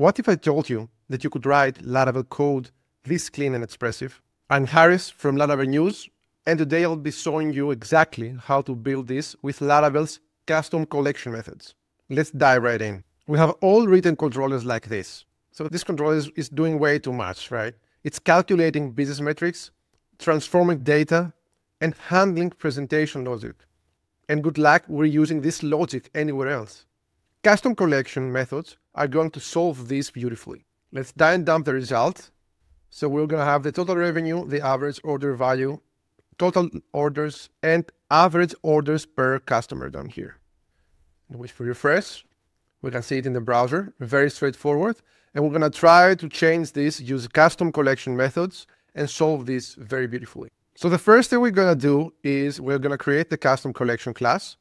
What if I told you that you could write Laravel code this clean and expressive? I'm Harris from Laravel News, and today I'll be showing you exactly how to build this with Laravel's custom collection methods. Let's dive right in. We have all written controllers like this. So this controller is, doing way too much, right? It's calculating business metrics, transforming data, and handling presentation logic. And good luck, we're using this logic anywhere else. Custom collection methods are going to solve this beautifully. Let's die and dump the result. So we're going to have the total revenue, the average order value, total orders, and average orders per customer down here. Which we refresh, we can see it in the browser, very straightforward. And we're going to try to change this, use custom collection methods, and solve this very beautifully. So the first thing we're going to do is we're going to create the custom collection class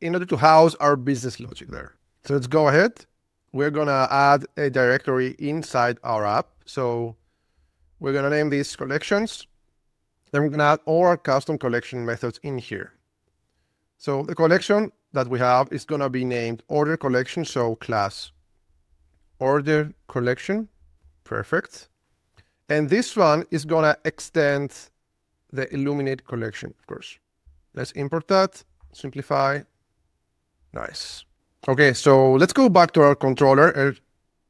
in order to house our business logic there. So let's go ahead. We're going to add a directory inside our app. So we're going to name these collections. Then we're going to add all our custom collection methods in here. So the collection that we have is going to be named order collection. So class order collection. Perfect. And this one is going to extend the Illuminate collection, of course. Let's import that, simplify. Nice. Okay, so let's go back to our controller and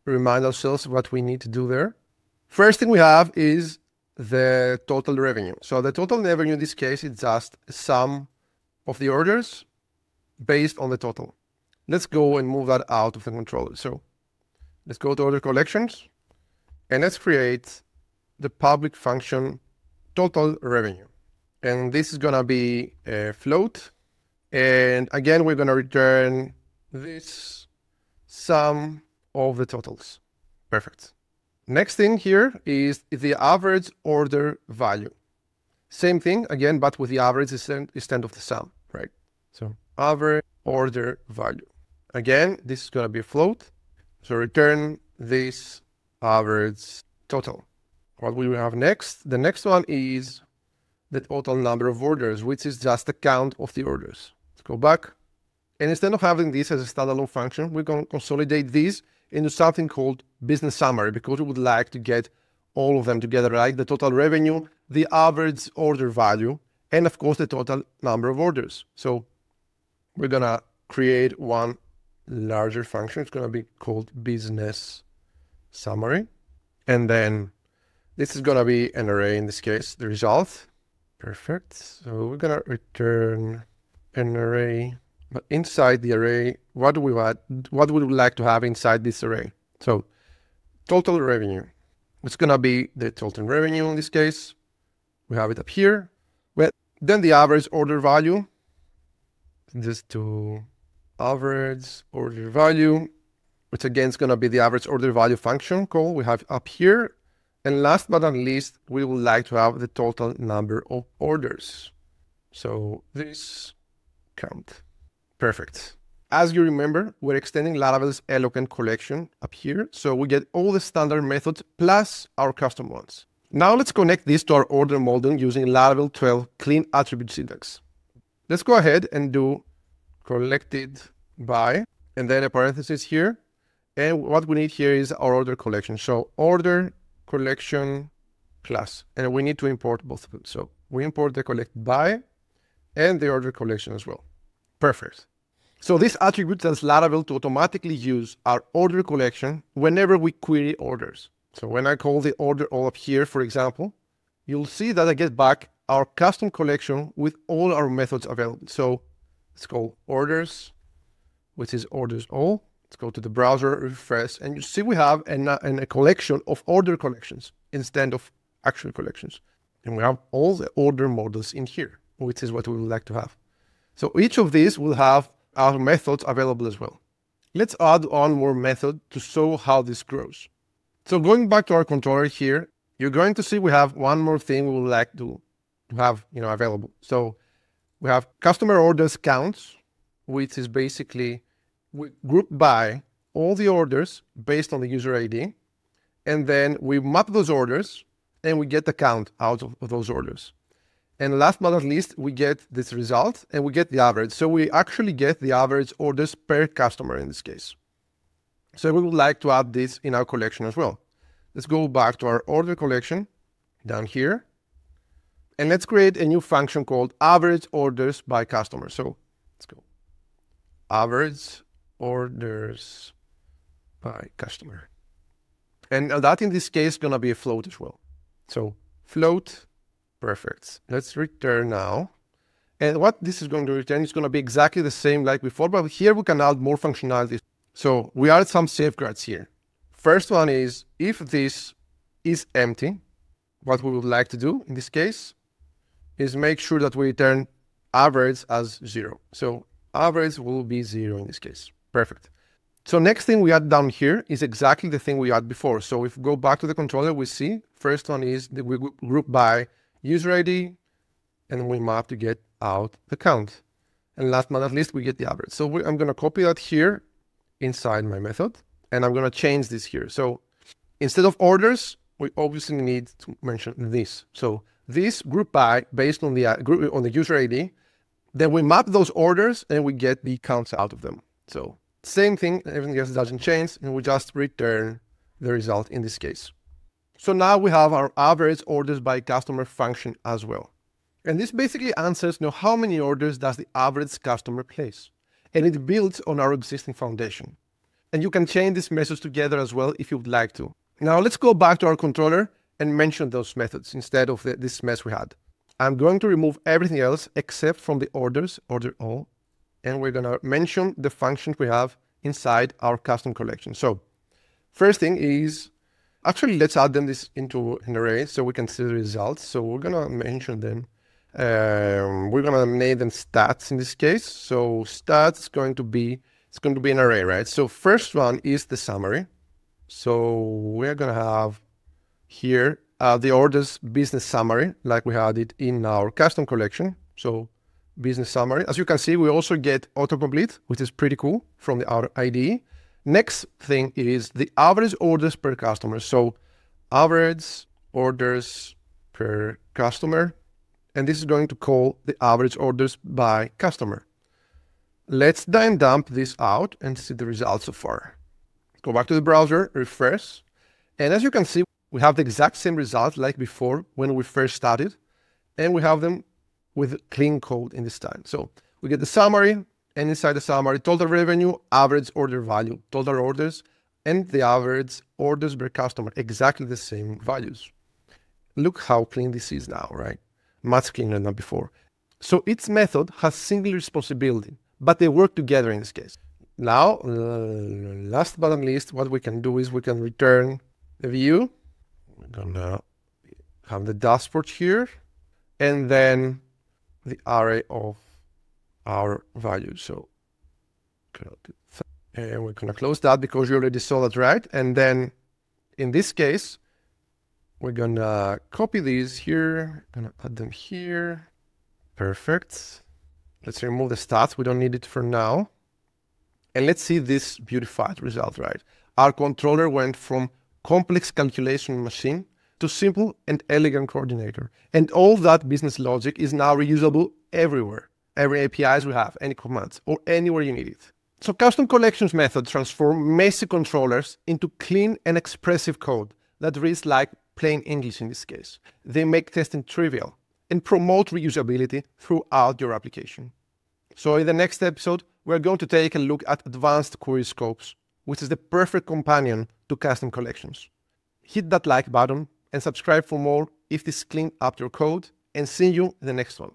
remind ourselves what we need to do there. First thing we have is the total revenue. So the total revenue in this case is just sum of the orders based on the total. Let's go and move that out of the controller. So let's go to order collections and let's create the public function total revenue. And this is going to be a float. And again, we're going to return this sum of the totals. Perfect. Next thing here is the average order value. Same thing again, but with the average instead of the sum, right? So average order value. Again, this is going to be a float. So return this average total. What we have next, the next one is the total number of orders, which is just the count of the orders. Let's go back. And instead of having this as a standalone function, we're going to consolidate this into something called business summary because we would like to get all of them together, like The total revenue, the average order value, and of course the total number of orders. So we're going to create one larger function. It's going to be called business summary. And then this is going to be an array in this case, the result. Perfect. So we're going to return an array, but inside the array, what do we want? What would we like to have inside this array? So total revenue. It's going to be the total revenue in this case. We have it up here. Well, then the average order value, just to average order value, which again is going to be the average order value function call we have up here. And last but not least, we would like to have the total number of orders. So this count. Perfect. As you remember, we're extending Laravel's Eloquent collection up here. So we get all the standard methods plus our custom ones. Now let's connect this to our order model using Laravel 12 clean attribute syntax. Let's go ahead and do collected by, and then a parenthesis here. And what we need here is our order collection. So order collection class, and we need to import both of them. So we import the collect by and the order collection as well. Perfect. So this attribute tells Laravel to automatically use our order collection whenever we query orders. So when I call the order all up here, for example, you'll see that I get back our custom collection with all our methods available. So let's call orders, which is orders all. Let's go to the browser, refresh, and you see we have an, uh, an, a collection of order collections instead of actual collections. And we have all the order models in here, which is what we would like to have. So each of these will have our methods available as well. Let's add on more method to show how this grows. So going back to our controller here, you're going to see we have one more thing we would like to, to have you know available. So we have customer orders counts, which is basically we group by all the orders based on the user ID, and then we map those orders and we get the count out of, of those orders. And last but not least, we get this result and we get the average. So we actually get the average orders per customer in this case. So we would like to add this in our collection as well. Let's go back to our order collection down here. And let's create a new function called average orders by customer. So let's go average orders by customer. And that in this case is going to be a float as well. So float, perfect. Let's return now. And what this is going to return is going to be exactly the same like before, but here we can add more functionality. So we add some safeguards here. First one is if this is empty, what we would like to do in this case is make sure that we return average as zero. So average will be zero in this case. Perfect. So next thing we add down here is exactly the thing we had before. So if we go back to the controller, we see first one is that we group by user ID and we map to get out the count. And last but not least, we get the average. So we, I'm going to copy that here inside my method and I'm going to change this here. So instead of orders, we obviously need to mention this. So this group by based on the uh, group on the user ID, then we map those orders and we get the counts out of them. So same thing, everything else doesn't change, and we just return the result in this case. So now we have our average orders by customer function as well. And this basically answers you know, how many orders does the average customer place. And it builds on our existing foundation. And you can chain these methods together as well if you would like to. Now let's go back to our controller and mention those methods instead of the, this mess we had. I'm going to remove everything else except from the orders, order all, and we're going to mention the functions we have inside our custom collection. So first thing is, actually, let's add them this into an array so we can see the results. So we're going to mention them. Um, we're going to name them stats in this case. So stats is going to be, it's going to be an array, right? So first one is the summary. So we're going to have here uh, the orders business summary, like we had it in our custom collection. So business summary. As you can see, we also get autocomplete, which is pretty cool from the outer IDE. Next thing is the average orders per customer. So average orders per customer. And this is going to call the average orders by customer. Let's then dump this out and see the results so far. Go back to the browser, refresh. And as you can see, we have the exact same results like before when we first started. And we have them with clean code in this time. So we get the summary, and inside the summary, total revenue, average order value, total orders, and the average orders per customer, exactly the same values. Look how clean this is now, right? Much cleaner than before. So each method has single responsibility, but they work together in this case. Now, uh, last but not least, what we can do is we can return the view. We're gonna have the dashboard here, and then the array of our value. So and we're going to close that because you already saw that, right? And then in this case, we're going to copy these here, going to add them here. Perfect. Let's remove the stats. We don't need it for now. And let's see this beautified result, right? Our controller went from complex calculation machine to simple and elegant coordinator. And all that business logic is now reusable everywhere. Every APIs we have, any commands, or anywhere you need it. So custom collections method transform messy controllers into clean and expressive code that reads like plain English in this case. They make testing trivial and promote reusability throughout your application. So in the next episode, we're going to take a look at advanced query scopes, which is the perfect companion to custom collections. Hit that like button and subscribe for more if this cleaned up your code and see you in the next one.